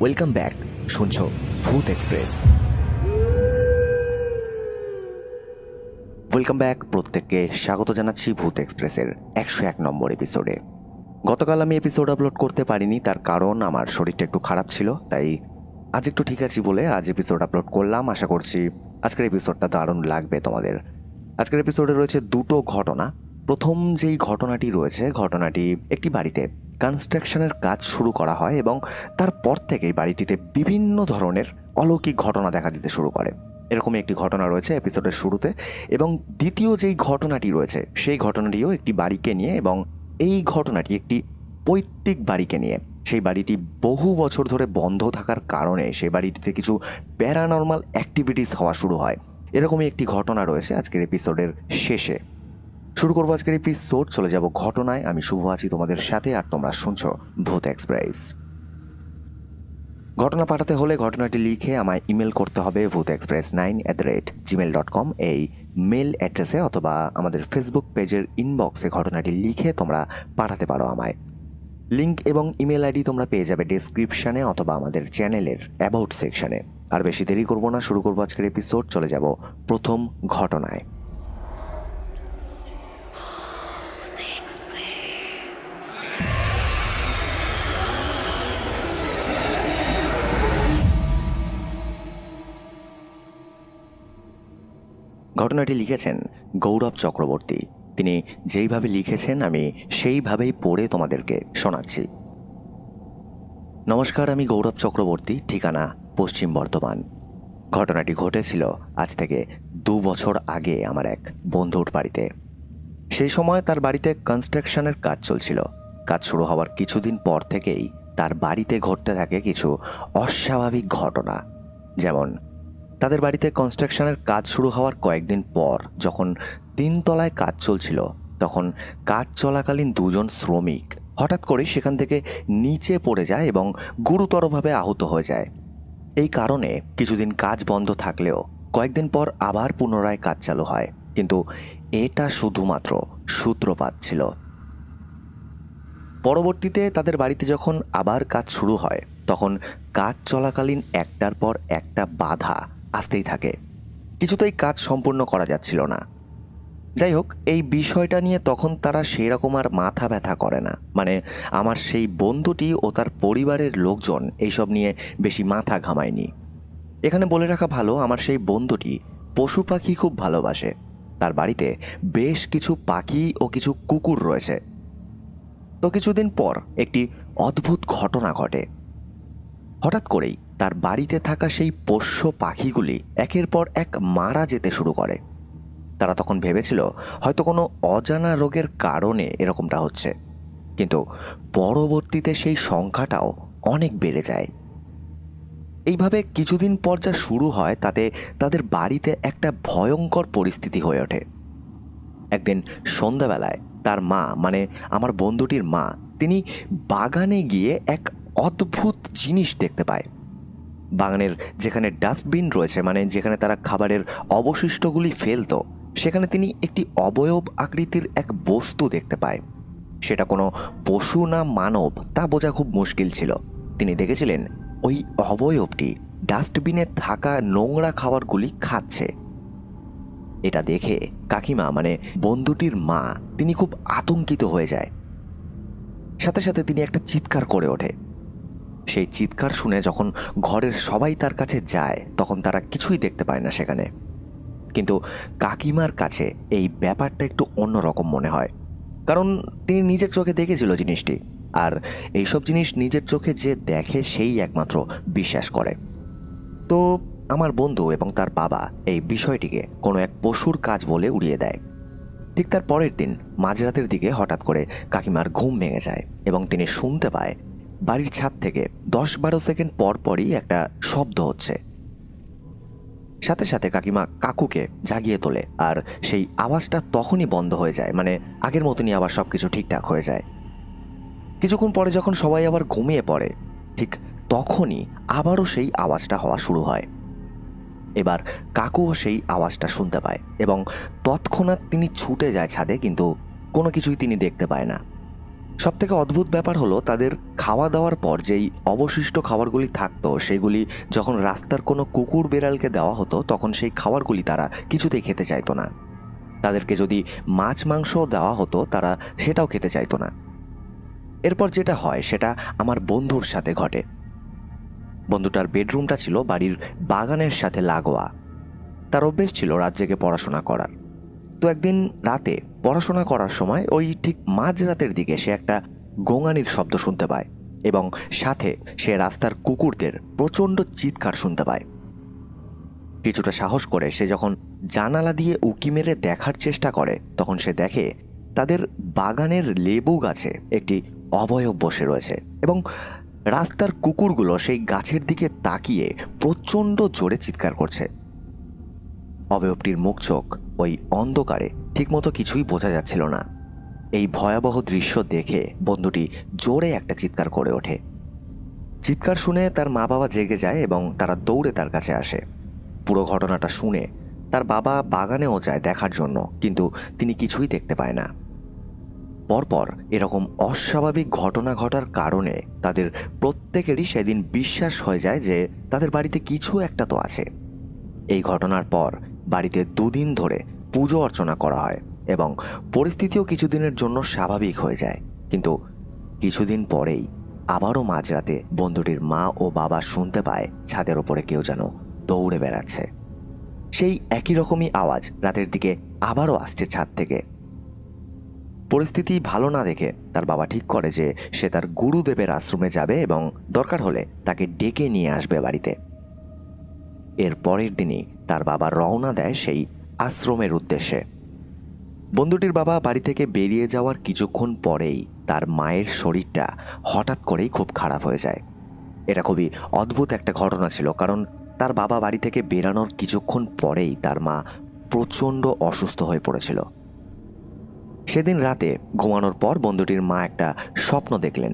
Welcome back শুনছো ভূত express. Welcome back প্রত্যেককে স্বাগত জানাচ্ছি ভূত এক্সপ্রেসের একশো এক নম্বর এপিসোডে গতকাল আমি এপিসোড আপলোড করতে পারিনি, তার কারণ আমার শরীরটা একটু খারাপ ছিল, তাই আজ একটু ঠিক আছি বলে আজ এপিসোড আপলোড করলাম। আশা করছি আজকের এপিসোডটা দারুণ লাগবে তোমাদের। আজকের এপিসোডে রয়েছে দুটো ঘটনা প্রথম যেই ঘটনাটি রয়েছে, ঘটনাটি একটি বাড়িতে কনস্ট্রাকশনের কাজ শুরু করা হয় এবং তারপর থেকেই বাড়িটিতে বিভিন্ন ধরনের অলৌকিক ঘটনা দেখা দিতে শুরু করে। এরকমই একটি ঘটনা রয়েছে এপিসোডের শুরুতে এবং দ্বিতীয় যেই ঘটনাটি রয়েছে, সেই ঘটনাটিও একটি বাড়িকে নিয়ে এবং এই ঘটনাটি একটি পৈতৃক বাড়িকে নিয়ে। সেই বাড়িটি বহু বছর ধরে বন্ধ থাকার কারণে সেই বাড়িটিতে কিছু প্যারানর্মাল অ্যাক্টিভিটিস হওয়া শুরু হয়। এরকমই একটি ঘটনা রয়েছে আজকের এপিসোডের শেষে। শুরু করব আজকের এপিসোড চলে যাব ঘটনায়। আমি শুভ আছি তোমাদের সাথে, আর তোমরা শুনছো ভূত এক্সপ্রেস। ঘটনা পাঠাতে হলে ঘটনাটি লিখে আমায় ইমেল করতে হবে ভূত express nine at the rate Gmail dot com এই মেল অ্যাড্রেসে অথবা আমাদের ফেসবুক পেজের ইনবক্সে ঘটনাটি লিখে তোমরা পাঠাতে পারো আমায়। লিঙ্ক এবং ইমেল আইডি তোমরা পেয়ে যাবে ডেসক্রিপশানে অথবা আমাদের চ্যানেলের অ্যাবাউট সেকশানে আর বেশি দেরি করব না, শুরু করব আজকের এপিসোড চলে যাব প্রথম ঘটনায়। ঘটনাটি লিখেছেন গৌরব চক্রবর্তী। তিনি যেইভাবে লিখেছেন, আমি সেইভাবেই পড়ে তোমাদেরকে শোনাচ্ছি। নমস্কার, আমি গৌরব চক্রবর্তী, ঠিকানা পশ্চিম বর্ধমান। ঘটনাটি ঘটেছিল আজ থেকে দু বছর আগে আমার এক বন্ধুর বাড়িতে। সেই সময় তার বাড়িতে কনস্ট্রাকশনের কাজ চলছিল। কাজ শুরু হওয়ার কিছুদিন পর থেকেই তার বাড়িতে ঘটতে থাকে কিছু অস্বাভাবিক ঘটনা। যেমন তাদের বাড়িতে কনস্ট্রাকশনের কাজ শুরু হওয়ার কয়েকদিন পর যখন তিনতলায় কাজ চলছিল, তখন কাজ চলাকালীন দুজন শ্রমিক হঠাৎ করে সেখান থেকে নিচে পড়ে যায় এবং গুরুতরভাবে আহত হয়ে যায়। এই কারণে কিছুদিন কাজ বন্ধ থাকলেও কয়েকদিন পর আবার পুনরায় কাজ চালু হয়। কিন্তু এটা শুধুমাত্র সূত্রপাত ছিল। পরবর্তীতে তাদের বাড়িতে যখন আবার কাজ শুরু হয়, তখন কাজ চলাকালীন একটার পর একটা বাধা আসতেই থাকে। কিছুতেই কাজ সম্পূর্ণ করা যাচ্ছিল না। যাই হোক, এই বিষয়টা নিয়ে তখন তারা সেই রকম আর মাথা ব্যথা করে না। মানে আমার সেই বন্ধুটি ও তার পরিবারের লোকজন এইসব নিয়ে বেশি মাথা ঘামায়নি। এখানে বলে রাখা ভালো, আমার সেই বন্ধুটি পশু পাখি খুব ভালোবাসে। তার বাড়িতে বেশ কিছু পাখি ও কিছু কুকুর রয়েছে। তো কিছুদিন পর একটি অদ্ভুত ঘটনা ঘটে। হঠাৎ করেই তার বাড়িতে থাকা সেই পোষ্য পাখিগুলি একের পর এক মারা যেতে শুরু করে। তারা তখন ভেবেছিল, হয়তো কোনো অজানা রোগের কারণে এরকমটা হচ্ছে। কিন্তু পরবর্তীতে সেই সংখ্যাটাও অনেক বেড়ে যায়। এইভাবে কিছুদিন পর যা শুরু হয়, তাতে তাদের বাড়িতে একটা ভয়ঙ্কর পরিস্থিতি হয়ে ওঠে। একদিন সন্ধ্যাবেলায় তার মা মানে আমার বন্ধুটির মা, তিনি বাগানে গিয়ে এক অদ্ভুত জিনিস দেখতে পায়। বাগানের যেখানে ডাস্টবিন রয়েছে মানে যেখানে তারা খাবারের অবশিষ্টগুলি ফেলতো, সেখানে তিনি একটি অবয়ব আকৃতির এক বস্তু দেখতে পায়। সেটা কোনো পশু না মানব, তা বোঝা খুব মুশকিল ছিল। তিনি দেখেছিলেন, ওই অবয়বটি ডাস্টবিনে থাকা নোংরা খাবারগুলি খাচ্ছে। এটা দেখে কাকিমা মানে বন্ধুটির মা, তিনি খুব আতঙ্কিত হয়ে যায়। সাথে সাথে তিনি একটা চিৎকার করে ওঠে। সেই চিৎকার শুনে যখন ঘরের সবাই তার কাছে যায়, তখন তারা কিছুই দেখতে পায় না সেখানে। কিন্তু কাকিমার কাছে এই ব্যাপারটা একটু অন্যরকম মনে হয়। কারণ তিনি নিজের চোখে দেখেছিল জিনিসটি, আর এইসব জিনিস নিজের চোখে যে দেখে সেই একমাত্র বিশ্বাস করে। তো আমার বন্ধু এবং তার বাবা এই বিষয়টিকে কোনো এক পশুর কাজ বলে উড়িয়ে দেয়। ঠিক তার পরের দিন, মাঝরাতের দিকে হঠাৎ করে কাকিমার ঘুম ভেঙে যায় এবং তিনি শুনতে পায় বাড়ির ছাদ থেকে দশ বারো সেকেন্ড পর পরই একটা শব্দ হচ্ছে। সাথে সাথে কাকিমা কাকুকে জাগিয়ে তোলে আর সেই আওয়াজটা তখনই বন্ধ হয়ে যায় মানে আগের মতনই আবার সব কিছু ঠিকঠাক হয়ে যায়। কিছুক্ষণ পরে যখন সবাই আবার ঘুমিয়ে পড়ে, ঠিক তখনই আবারও সেই আওয়াজটা হওয়া শুরু হয়। এবার কাকুও সেই আওয়াজটা শুনতে পায় এবং তৎক্ষণাৎ তিনি ছুটে যায় ছাদে, কিন্তু কোনো কিছুই তিনি দেখতে পায় না। সব থেকে অদ্ভুত ব্যাপার হলো তাদের খাওয়া দাওয়ার পর যেই অবশিষ্ট খাবারগুলি থাকতো, সেগুলি যখন রাস্তার কোনো কুকুর বেড়ালকে দেওয়া হতো, তখন সেই খাবারগুলি তারা কিছুতেই খেতে চাইতো না। তাদেরকে যদি মাছ মাংস দেওয়া হতো, তারা সেটাও খেতে চাইতো না। এরপর যেটা হয়, সেটা আমার বন্ধুর সাথে ঘটে। বন্ধুটার বেডরুমটা ছিল বাড়ির বাগানের সাথে লাগোয়া। তার অভ্যেস ছিল রাত জেগে পড়াশোনা করার। তো একদিন রাতে পড়াশোনা করার সময় ওই ঠিক মাঝরাতের দিকে সে একটা গোঙানির শব্দ শুনতে পায় এবং সাথে সে রাস্তার কুকুরদের প্রচণ্ড চিৎকার শুনতে পায়। কিছুটা সাহস করে সে যখন জানালা দিয়ে উকি মেরে দেখার চেষ্টা করে, তখন সে দেখে তাদের বাগানের লেবু গাছে একটি অবয়ব বসে রয়েছে এবং রাস্তার কুকুরগুলো সেই গাছের দিকে তাকিয়ে প্রচণ্ড জোরে চিৎকার করছে। অবয়বটির মুখ চোখ ওই অন্ধকারে ঠিকমতো কিছুই বোঝা যাচ্ছিল না। এই ভয়াবহ দৃশ্য দেখে বন্ধুটি জোরে একটা চিৎকার করে ওঠে। চিৎকার শুনে তার মা বাবা জেগে যায় এবং তারা দৌড়ে তার কাছে আসে। পুরো ঘটনাটা শুনে তার বাবা বাগানেও যায় দেখার জন্য, কিন্তু তিনি কিছুই দেখতে পায় না। পরপর এরকম অস্বাভাবিক ঘটনা ঘটার কারণে তাদের প্রত্যেকেরই সেদিন বিশ্বাস হয়ে যায় যে তাদের বাড়িতে কিছু একটা তো আছে। এই ঘটনার পর বাড়িতে দুদিন ধরে পুজো অর্চনা করা হয় এবং পরিস্থিতিও কিছুদিনের জন্য স্বাভাবিক হয়ে যায়। কিন্তু কিছুদিন পরেই আবারও মাঝরাতে বন্ধুটির মা ও বাবা শুনতে পায় ছাদের ওপরে কেউ যেন দৌড়ে বেড়াচ্ছে। সেই একই রকমই আওয়াজ রাতের দিকে আবারও আসছে ছাদ থেকে। পরিস্থিতি ভালো না দেখে তার বাবা ঠিক করে যে সে তার গুরুদেবের আশ্রমে যাবে এবং দরকার হলে তাকে ডেকে নিয়ে আসবে বাড়িতে। এর পরের দিনই তার বাবা রওনা দেয় সেই আশ্রমের উদ্দেশ্যে। বন্ধুটির বাবা বাড়ি থেকে বেরিয়ে যাওয়ার কিছুক্ষণ পরেই তার মায়ের শরীরটা হঠাৎ করেই খুব খারাপ হয়ে যায়। এটা খুবই অদ্ভুত একটা ঘটনা ছিল, কারণ তার বাবা বাড়ি থেকে বেরানোর কিছুক্ষণ পরেই তার মা প্রচণ্ড অসুস্থ হয়ে পড়েছিল। সেদিন রাতে ঘুমানোর পর বন্ধুটির মা একটা স্বপ্ন দেখলেন।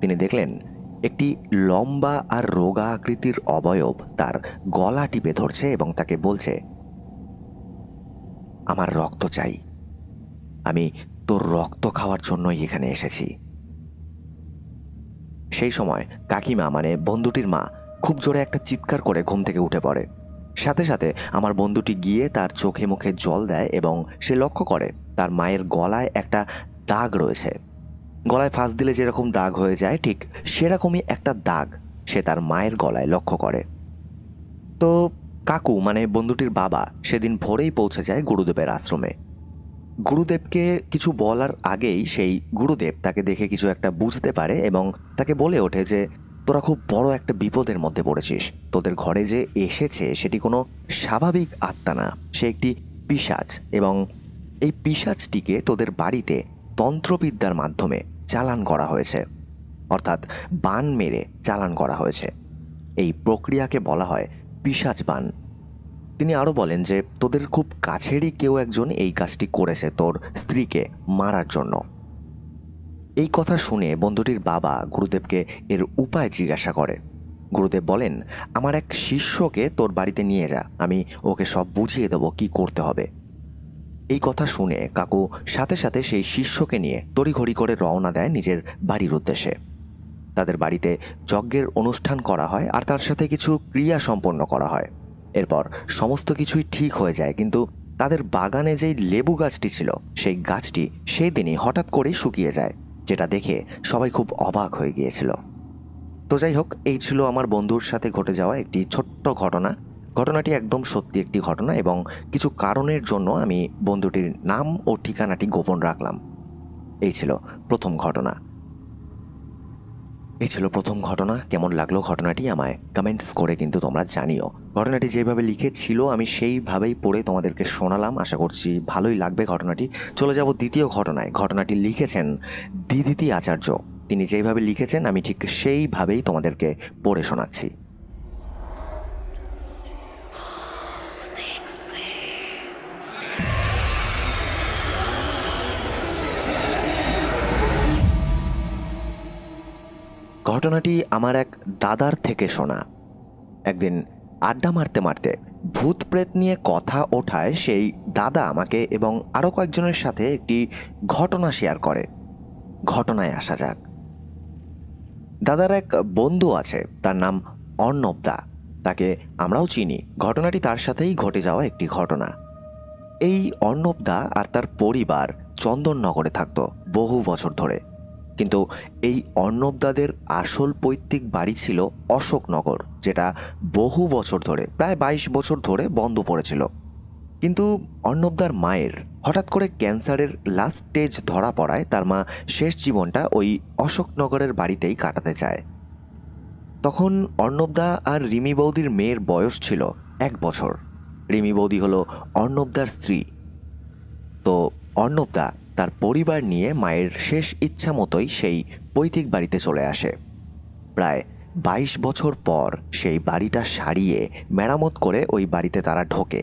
তিনি দেখলেন একটি লম্বা আর রোগা আকৃতির অবয়ব তার গলা টিপে ধরছে এবং তাকে বলছে, আমার রক্ত চাই। আমি তোর রক্ত খাওয়ার জন্যই এখানে এসেছি। সেই সময় কাকিমা মানে বন্ধুটির মা খুব জোরে একটা চিৎকার করে ঘুম থেকে উঠে পড়ে। সাথে সাথে আমার বন্ধুটি গিয়ে তার চোখে মুখে জল দেয় এবং সে লক্ষ্য করে তার মায়ের গলায় একটা দাগ রয়েছে। গলায় ফাঁস দিলে যেরকম দাগ হয়ে যায়, ঠিক সেরকমই একটা দাগ সে তার মায়ের গলায় লক্ষ্য করে। তো কাকু মানে বন্ধুটির বাবা, সেদিন ভোরেই পৌঁছে যায় গুরুদেবের আশ্রমে। গুরুদেবকে কিছু বলার আগেই সেই গুরুদেব তাকে দেখে কিছু একটা বুঝতে পারে এবং তাকে বলে ওঠে যে, তোরা খুব বড় একটা বিপদের মধ্যে পড়েছিস। তোদের ঘরে যে এসেছে সেটি কোনো স্বাভাবিক আত্মা না। সে একটি পিসাজ এবং এই পিসাজটিকে তোদের বাড়িতে তন্ত্রবিদ্যার মাধ্যমে চালান করা হয়েছে। অর্থাৎ বান মেরে চালান করা হয়েছে। এই প্রক্রিয়াকে বলা হয় পিসাজ বান। তিনি আরও বলেন যে, তোদের খুব কাছেরই কেউ একজন এই কাজটি করেছে তোর স্ত্রীকে মারার জন্য। এই কথা শুনে বন্ধুটির বাবা গুরুদেবকে এর উপায় জিজ্ঞাসা করে। গুরুদেব বলেন, আমার এক শিষ্যকে তোর বাড়িতে নিয়ে যা। আমি ওকে সব বুঝিয়ে দেবো কি করতে হবে। এই কথা শুনে কাকু সাথে সাথে সেই শিষ্যকে নিয়ে তড়িঘড়ি করে রওনা দেয় নিজের বাড়ির উদ্দেশ্যে। তাদের বাড়িতে যজ্ঞের অনুষ্ঠান করা হয় আর তার সাথে কিছু ক্রিয়া সম্পন্ন করা হয়। এরপর সমস্ত কিছুই ঠিক হয়ে যায় কিন্তু তাদের বাগানে যেই লেবু গাছটি ছিল, সেই গাছটি সেই দিনই হঠাৎ করেই শুকিয়ে যায়, যেটা দেখে সবাই খুব অবাক হয়ে গিয়েছিল। তো যাই হোক, এই ছিল আমার বন্ধুর সাথে ঘটে যাওয়া একটি ছোট্ট ঘটনা। ঘটনাটি একদম সত্যি একটি ঘটনা এবং কিছু কারণের জন্য আমি বন্ধুটির নাম ও ঠিকানাটি গোপন রাখলাম। এই ছিল প্রথম ঘটনা। এই ছিল প্রথম ঘটনা। কেমন লাগল ঘটনাটি আমায় কমেন্টস করে কিন্তু তোমরা জানিও। ঘটনাটি যেভাবে লিখেছিল আমি সেইভাবেই পড়ে তোমাদেরকে শোনালাম। আশা করছি ভালোই লাগবে ঘটনাটি। চলে যাব দ্বিতীয় ঘটনায়। ঘটনাটি লিখেছেন দিদিতি আচার্য। তিনি যেইভাবে লিখেছেন আমি ঠিক সেইভাবেই তোমাদেরকে পড়ে শোনাচ্ছি। ঘটনাটি আমার এক দাদার থেকে শোনা। একদিন আড্ডা মারতে মারতে ভূত প্রেত নিয়ে কথা ওঠায় সেই দাদা আমাকে এবং আরও কয়েকজনের সাথে একটি ঘটনা শেয়ার করে। ঘটনায় আসা যাক। দাদার এক বন্ধু আছে, তার নাম অর্ণব দা। তাকে আমরাও চিনি। ঘটনাটি তার সাথেই ঘটে যাওয়া একটি ঘটনা। এই অর্ণব দা আর তার পরিবার চন্দননগরে থাকতো বহু বছর ধরে। কিন্তু এই অর্ণবদাদের আসল পৈতৃক বাড়ি ছিল অশোকনগর, যেটা বহু বছর ধরে, প্রায় বাইশ বছর ধরে বন্ধ পড়েছিল। কিন্তু অর্ণবদার মায়ের হঠাৎ করে ক্যান্সারের লাস্ট স্টেজ ধরা পড়ায় তার মা শেষ জীবনটা ওই অশোকনগরের বাড়িতেই কাটাতে চায়। তখন অর্ণবদা আর রিমি বৌদির মেয়ের বয়স ছিল এক বছর। রিমি বৌদি হলো অর্ণবদার স্ত্রী। তো অর্ণবদা তার পরিবার নিয়ে মায়ের শেষ ইচ্ছা মতোই সেই পৈতৃক বাড়িতে চলে আসে। প্রায় বাইশ বছর পর সেই বাড়িটা সারিয়ে মেরামত করে ওই বাড়িতে তারা ঢোকে।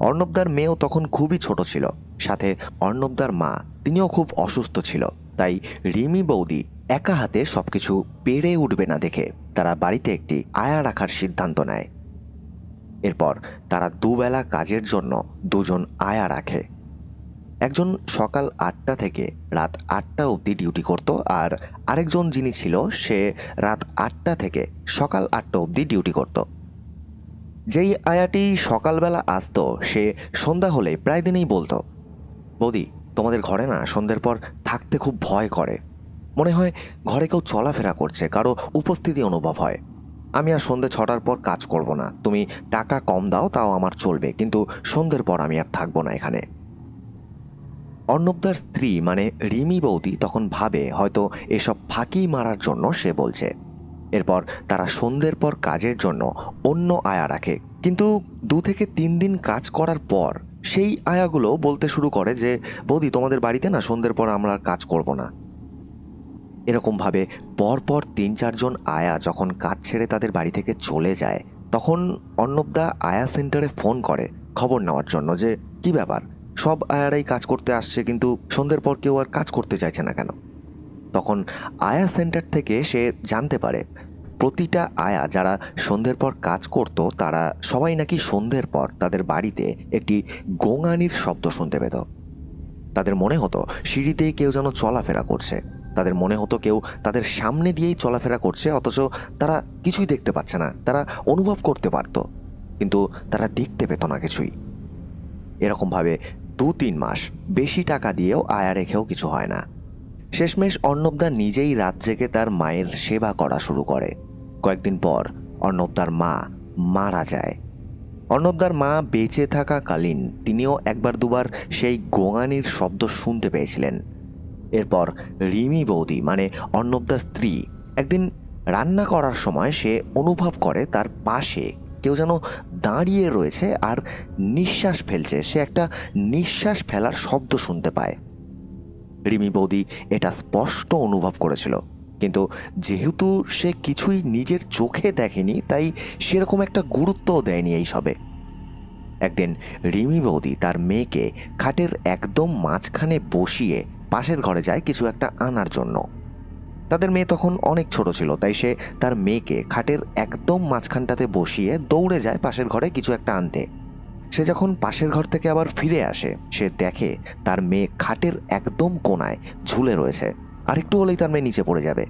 অর্ণবদার মেয়েও তখন খুবই ছোট ছিল। সাথে অর্ণবদার মা, তিনিও খুব অসুস্থ ছিল। তাই রিমি বৌদি একা হাতে সব কিছু পেরে উঠবে না দেখে তারা বাড়িতে একটি আয়া রাখার সিদ্ধান্ত নেয়। এরপর তারা দুবেলা কাজের জন্য দুজন আয়া রাখে। একজন সকাল আটটা থেকে রাত আটটা অবধি ডিউটি করত আর আরেকজন যিনি ছিল, সে রাত আটটা থেকে সকাল আটটা অবধি ডিউটি করত। যেই আয়াটি সকালবেলা আসতো, সে সন্ধ্যা হলে প্রায় দিনেই বলতো, বৌদি, তোমাদের ঘরে না সন্ধ্যের পর থাকতে খুব ভয় করে। মনে হয় ঘরে কেউ চলাফেরা করছে, কারও উপস্থিতি অনুভব হয়। আমি আর সন্ধ্যে ছটার পর কাজ করব না। তুমি টাকা কম দাও, তাও আমার চলবে, কিন্তু সন্ধ্যের পর আমি আর থাকব না এখানে। অর্ণবদার স্ত্রী মানে রিমি বৌদি, তখন ভাবে হয়তো এসব ফাঁকি মারার জন্য সে বলছে। এরপর তারা সন্ধ্যের পর কাজের জন্য অন্য আয়া রাখে। কিন্তু দু থেকে তিন দিন কাজ করার পর সেই আয়াগুলো বলতে শুরু করে যে, বৌদি, তোমাদের বাড়িতে না সন্ধ্যের পর আমরা কাজ করব না। এরকমভাবে পরপর তিন চারজন আয়া যখন কাজ ছেড়ে তাদের বাড়ি থেকে চলে যায়, তখন অর্ণবদা আয়া সেন্টারে ফোন করে খবর নেওয়ার জন্য যে, কি ব্যাপার? সব আয়ারাই কাজ করতে আসছে, কিন্তু সন্ধ্যের পর কেউ আর কাজ করতে চাইছে না কেন? তখন আয়া সেন্টার থেকে সে জানতে পারে, প্রতিটা আয়া যারা সন্ধ্যের পর কাজ করত, তারা সবাই নাকি সন্ধ্যের পর তাদের বাড়িতে একটি গোঙানির শব্দ শুনতে পেত। তাদের মনে হতো সিঁড়িতে কেউ যেন চলাফেরা করছে। তাদের মনে হতো কেউ তাদের সামনে দিয়েই চলাফেরা করছে, অথচ তারা কিছুই দেখতে পাচ্ছে না, তারা অনুভব করতে পারত, কিন্তু তারা দেখতে পেত না কিছুই। এরকমভাবে দু তিন মাস। বেশি টাকা দিয়েও আয়া রেখেও কিছু হয় না। শেষমেশ অর্ণবদা নিজেই রাত জেগে তার মায়ের সেবা করা শুরু করে। কয়েকদিন পর অর্ণবদার মা মারা যায়। অর্ণবদার মা বেঁচে থাকাকালীন তিনিও একবার দুবার সেই গোঙানির শব্দ শুনতে পেয়েছিলেন। এরপর রিমি বৌদি মানে অর্ণবদার স্ত্রী, একদিন রান্না করার সময় সে অনুভব করে তার পাশে কেউ যেন দাঁড়িয়ে রয়েছে আর নিঃশ্বাস ফেলছে। সে একটা নিঃশ্বাস ফেলার শব্দ শুনতে পায়। রিমি বৌদি এটা স্পষ্ট অনুভব করেছিল। কিন্তু যেহেতু সে কিছুই নিজের চোখে দেখেনি, তাই সেরকম একটা গুরুত্বও দেয়নি এই সবে। একদিন রিমি বৌদি তার মেয়েকে খাটের একদম মাঝখানে বসিয়ে পাশের ঘরে যায় কিছু একটা আনার জন্য। তাদের মেয়ে তখন অনেক ছোট ছিল, তাই সে তার মেয়েকে খাটের একদম মাঝখানটাতে বসিয়ে দৌড়ে যায় পাশের ঘরে কিছু একটা আনতে। সে যখন পাশের ঘর থেকে আবার ফিরে আসে, সে দেখে তার মেয়ে খাটের একদম কোনায় ঝুলে রয়েছে, আর একটু হলেই তার মেয়ে নিচে পড়ে যাবে।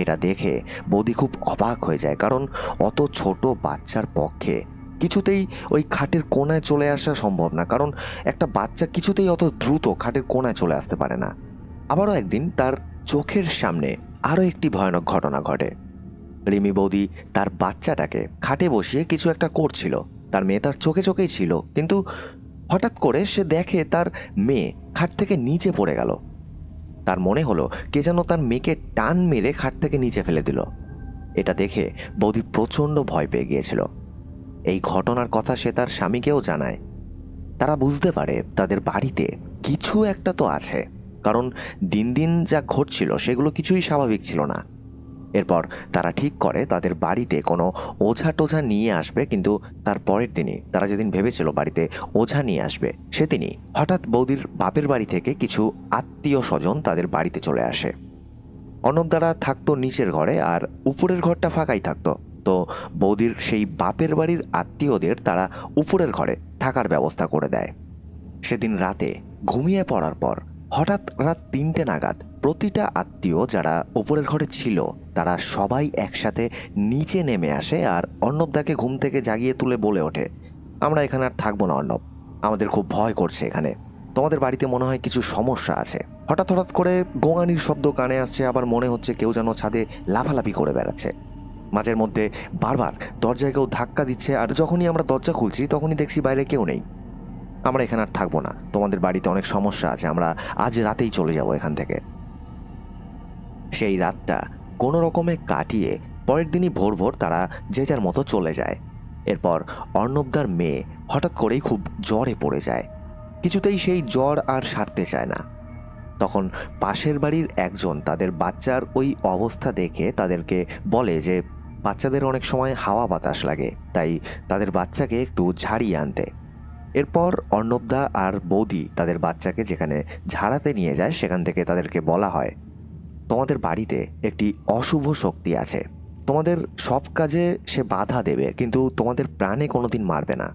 এটা দেখে বৌদি খুব অবাক হয়ে যায়, কারণ অত ছোট বাচ্চার পক্ষে কিছুতেই ওই খাটের কোনায় চলে আসা সম্ভব না, কারণ একটা বাচ্চা কিছুতেই অত দ্রুত খাটের কোনায় চলে আসতে পারে না। আবারও একদিন তার চোখের সামনে আরও একটি ভয়ানক ঘটনা ঘটে। রিমি বৌদি তার বাচ্চাটাকে খাটে বসিয়ে কিছু একটা করছিল। তার মেয়ে তার চোখে চোখেই ছিল, কিন্তু হঠাৎ করে সে দেখে তার মেয়ে খাট থেকে নিচে পড়ে গেল। তার মনে হলো কে যেন তার মেয়েকে টান মেরে খাট থেকে নিচে ফেলে দিল। এটা দেখে বৌদি প্রচণ্ড ভয় পেয়ে গিয়েছিল। এই ঘটনার কথা সে তার স্বামীকেও জানায়। তারা বুঝতে পারে তাদের বাড়িতে কিছু একটা তো আছে। কারণ দিন দিন যা ঘটছিল সেগুলো কিছুই স্বাভাবিক ছিল না। এরপর তারা ঠিক করে তাদের বাড়িতে কোনো ওঝা টোঝা নিয়ে আসবে, কিন্তু তার পরের দিনই, তারা যেদিন ভেবেছিল বাড়িতে ওঝা নিয়ে আসবে, সেদিনই হঠাৎ বৌদির বাপের বাড়ি থেকে কিছু আত্মীয় স্বজন তাদের বাড়িতে চলে আসে। অর্ণবদারা থাকতো নিচের ঘরে আর উপরের ঘরটা ফাঁকাই থাকতো। তো বৌদির সেই বাপের বাড়ির আত্মীয়দের তারা উপরের ঘরে থাকার ব্যবস্থা করে দেয়। সেদিন রাতে ঘুমিয়ে পড়ার পর হঠাৎ রাত তিনটে নাগাদ প্রতিটা আত্মীয় যারা ওপরের ঘরে ছিল, তারা সবাই একসাথে নিচে নেমে আসে আর অর্ণবদাকে ঘুম থেকে জাগিয়ে তুলে বলে ওঠে, আমরা এখানে আর থাকব না অর্ণব, আমাদের খুব ভয় করছে এখানে। তোমাদের বাড়িতে মনে হয় কিছু সমস্যা আছে। হঠাৎ হঠাৎ করে গোঙানির শব্দ কানে আসছে, আবার মনে হচ্ছে কেউ যেন ছাদে লাফালাফি করে বেড়াচ্ছে। মাঝের মধ্যে বারবার দরজায় কেউ ধাক্কা দিচ্ছে, আর যখনই আমরা দরজা খুলছি, তখনই দেখছি বাইরে কেউ নেই। আমরা এখানে আর থাকব না। তোমাদের বাড়িতে অনেক সমস্যা আছে, আমরা আজ রাতেই চলে যাব এখান থেকে। সেই রাতটা কোনো রকমে কাটিয়ে পরের দিনই ভোর ভোর তারা যে যার মতো চলে যায়। এরপর অর্ণবদার মেয়ে হঠাৎ করেই খুব জ্বরে পড়ে যায়। কিছুতেই সেই জ্বর আর সারতে চায় না। তখন পাশের বাড়ির একজন তাদের বাচ্চার ওই অবস্থা দেখে তাদেরকে বলে যে, বাচ্চাদের অনেক সময় হাওয়া বাতাস লাগে, তাই তাদের বাচ্চাকে একটু ঝাড়িয়ে আনতে। এরপর অর্ণবদা আর বৌদি তাদের বাচ্চাকে যেখানে ঝাড়াতে নিয়ে যায়, সেখান থেকে তাদেরকে বলা হয়, তোমাদের বাড়িতে একটি অশুভ শক্তি আছে। তোমাদের সব কাজে সে বাধা দেবে, কিন্তু তোমাদের প্রাণে কোনোদিন মারবে না।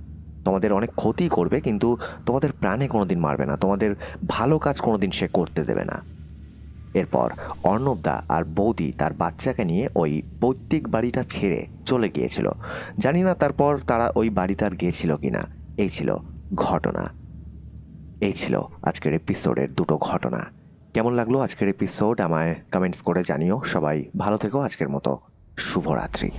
তোমাদের অনেক ক্ষতি করবে, কিন্তু তোমাদের প্রাণে কোনোদিন মারবে না। তোমাদের ভালো কাজ কোনোদিন সে করতে দেবে না। এরপর অর্ণবদা আর বৌদি তার বাচ্চাকে নিয়ে ওই পৈতৃক বাড়িটা ছেড়ে চলে গিয়েছিল। জানি না তারপর তারা ওই বাড়িতে আর গিয়েছিল কিনা। এই ছিল ঘটনা। এই ছিল আজকের এপিসোডের দুটো ঘটনা। কেমন লাগল আজকের এপিসোড আমায় কমেন্টস করে জানিও। সবাই ভালো থেকো। আজকের মতো শুভরাত্রি।